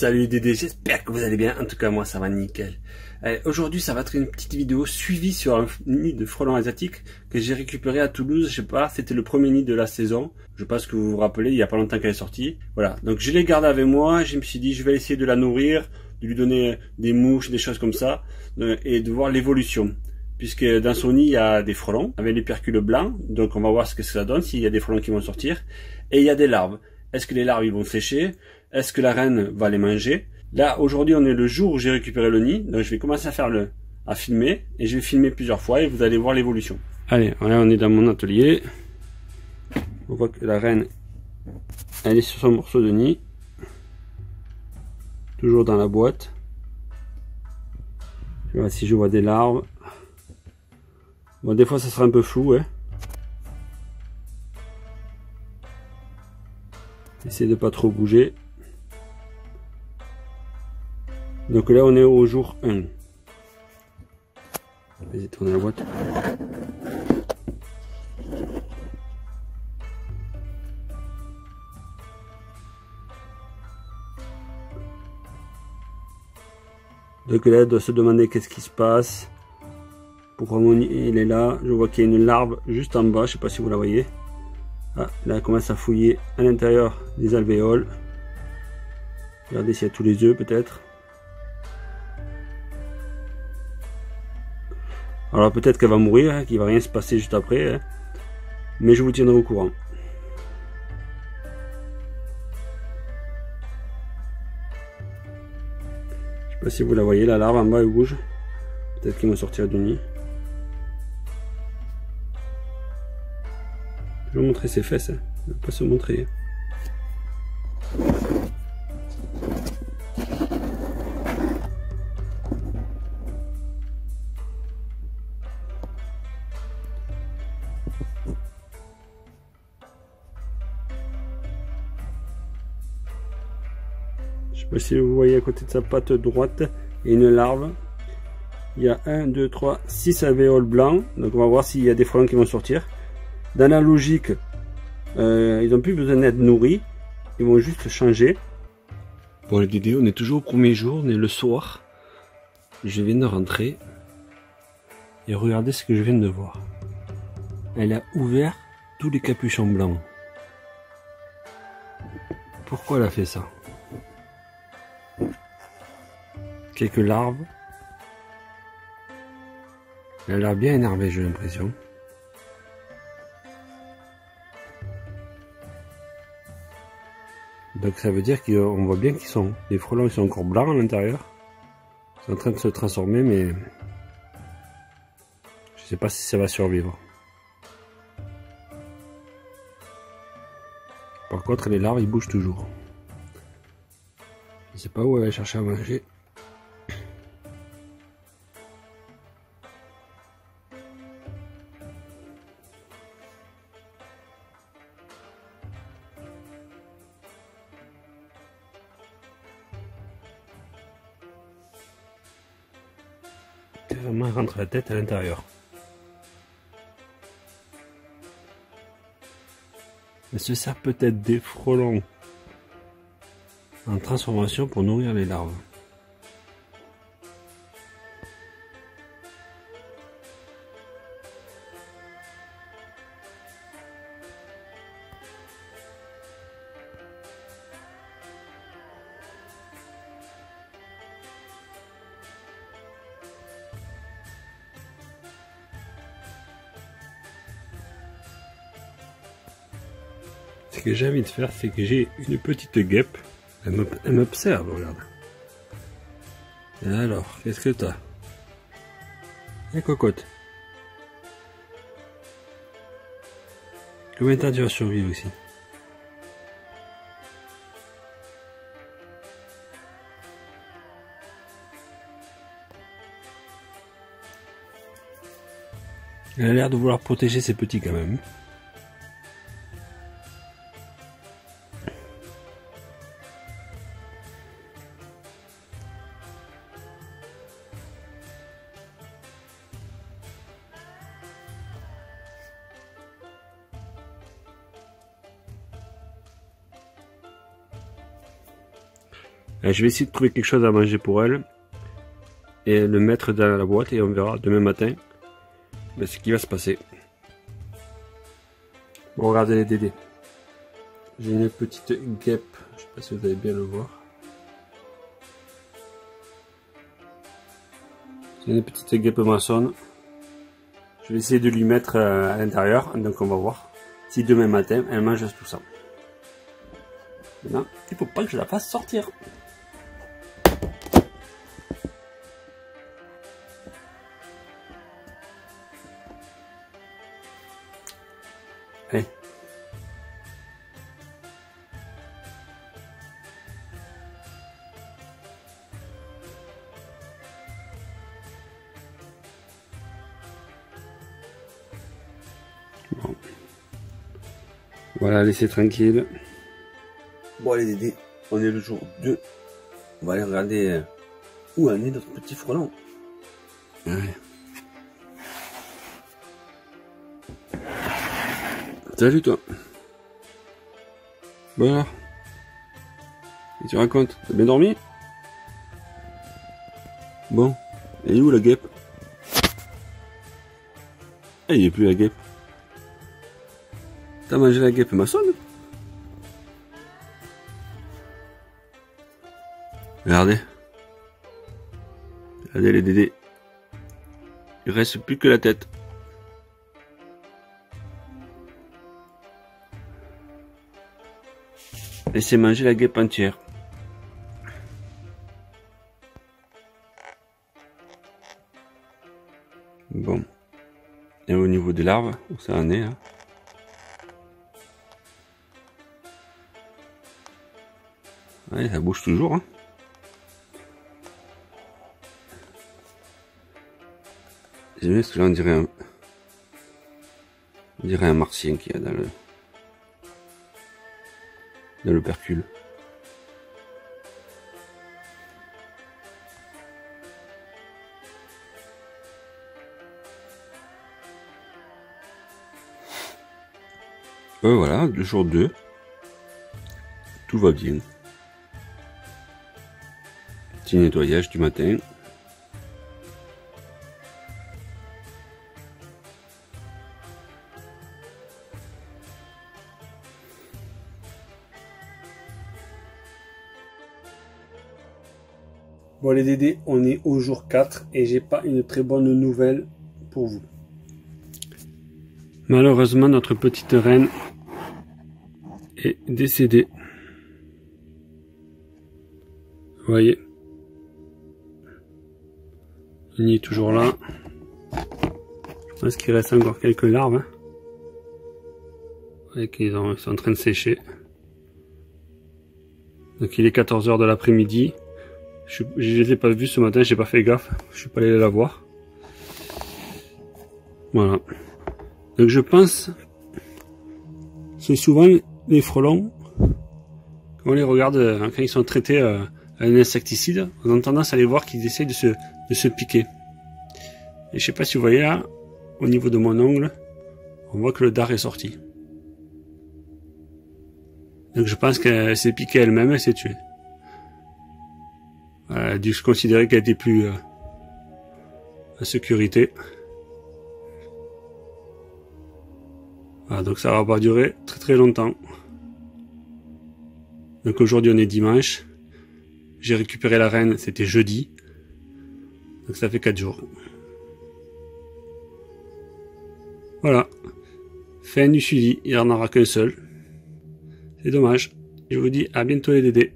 Salut Dédé, j'espère que vous allez bien. En tout cas, moi, ça va nickel. Aujourd'hui, ça va être une petite vidéo suivie sur un nid de frelons asiatiques que j'ai récupéré à Toulouse. Je sais pas, c'était le premier nid de la saison. Je pense que vous vous rappelez, il y a pas longtemps qu'elle est sortie. Voilà. Donc, je l'ai gardé avec moi. Je me suis dit, je vais essayer de la nourrir, de lui donner des mouches, des choses comme ça, euh, et de voir l'évolution. Puisque dans son nid, il y a des frelons avec les percules blancs. Donc, on va voir ce que ça donne, s'il y a des frelons qui vont sortir. Et il y a des larves. Est-ce que les larves ils vont sécher? Est-ce que la reine va les manger? Là, aujourd'hui, on est le jour où j'ai récupéré le nid. Donc, je vais commencer à faire le, à filmer. Et je vais filmer plusieurs fois et vous allez voir l'évolution. Allez, on est dans mon atelier. On voit que la reine, elle est sur son morceau de nid. Toujours dans la boîte. Je vois si je vois des larves. Bon, des fois, ça sera un peu flou, hein. Essayez de pas trop bouger. Donc là, on est au jour 1. Vas-y, tourner la boîte. Donc là, elle doit se demander qu'est-ce qui se passe. Pourquoi mon il est là? Je vois qu'il y a une larve juste en bas, je sais pas si vous la voyez. Ah, là, elle commence à fouiller à l'intérieur des alvéoles. Regardez s'il y a tous les œufs peut-être. Alors peut-être qu'elle va mourir, hein, qu'il va rien se passer juste après. Hein. Mais je vous tiendrai au courant. Je sais pas si vous la voyez, la larve en bas elle bouge. Peut-être qu'ils vont sortir du nid. Je vais montrer ses fesses, hein. ne va pas se montrer. Si vous voyez à côté de sa patte droite, il y a une larve. Il y a 1, 2, 3, 6 alvéoles blancs. Donc on va voir s'il y a des frelons qui vont sortir. Dans la logique, euh, ils n'ont plus besoin d'être nourris. Ils vont juste changer. Bon les Dédé, on est toujours au premier jour, on est le soir. Je viens de rentrer. Et regardez ce que je viens de voir. Elle a ouvert tous les capuchons blancs. Pourquoi elle a fait ça? Quelques larves. Elle a l'air bien énervée, j'ai l'impression. Donc ça veut dire qu'on voit bien qu'ils sont. Les frelons ils sont encore blancs à l'intérieur. Ils sont en train de se transformer mais je sais pas si ça va survivre. Par contre les larves ils bougent toujours. Je sais pas où elle va chercher à manger. Vraiment rentre la tête à l'intérieur. Elle se sert peut-être des frelons en transformation pour nourrir les larves. Ce que j'ai envie de faire, c'est que j'ai une petite guêpe. Elle m'observe, regarde. Alors, qu'est-ce que t'as? Et cocotte. Combien de temps tu vas survivre ici? Elle a l'air de vouloir protéger ses petits quand même. Je vais essayer de trouver quelque chose à manger pour elle et le mettre dans la boîte et on verra demain matin ben, ce qui va se passer. Bon, regardez les dédés. J'ai une petite guêpe, je sais pas si vous allez bien le voir. C'est une petite guêpe maçonne. Je vais essayer de lui mettre euh, à l'intérieur, donc on va voir si demain matin elle mange tout ça. Maintenant, il faut pas que je la fasse sortir. Allez. Bon. Voilà, laissez tranquille. Bon allez Dédé, on est le jour 2. On va aller regarder euh, où en est notre petit frelon? Ouais. Salut toi. Bon alors. Que tu racontes T'as bien dormi Bon. Est où la guêpe Ah, il a plus la guêpe. T'as mangé la guêpe maçonne Regardez. Regardez les dédés. Il reste plus que la tête. Laissez manger la guêpe entière. Bon. Et au niveau des larves, où ça en est hein? Ça bouge toujours. Hein? J'aime bien ce que là on dirait un... On dirait un martien qui a dans le... Dans le percule. Euh, voilà, le jour 2. Tout va bien. Petit nettoyage du matin. Bon les Dédés, on est au jour 4 et j'ai pas une très bonne nouvelle pour vous. Malheureusement, notre petite reine est décédée. Vous voyez? Il est toujours là. Je pense qu'il reste encore quelques larves. Hein? Vous voyez qu'ils sont en train de sécher. Donc il est 14h de l'après-midi. Je, ne les ai pas vus ce matin, j'ai pas fait gaffe. Je suis pas allé la voir. Voilà. Donc je pense, c'est souvent les frelons, quand on les regarde, euh, quand ils sont traités à euh, un insecticide, on a tendance à les voir qu'ils essaient de se, de se piquer. Et je sais pas si vous voyez là, au niveau de mon ongle, on voit que le dard est sorti. Donc je pense qu'elle s'est piquée elle-même, elle s'est tuée. A dû se considérer qu'elle était plus euh, en sécurité. Voilà, donc ça va pas durer très très longtemps. Donc aujourd'hui on est dimanche. J'ai récupéré la reine, c'était jeudi. Donc ça fait 4 jours. Voilà. Fin du suivi, il n'y en aura qu'un seul. C'est dommage. Je vous dis à bientôt les dédés.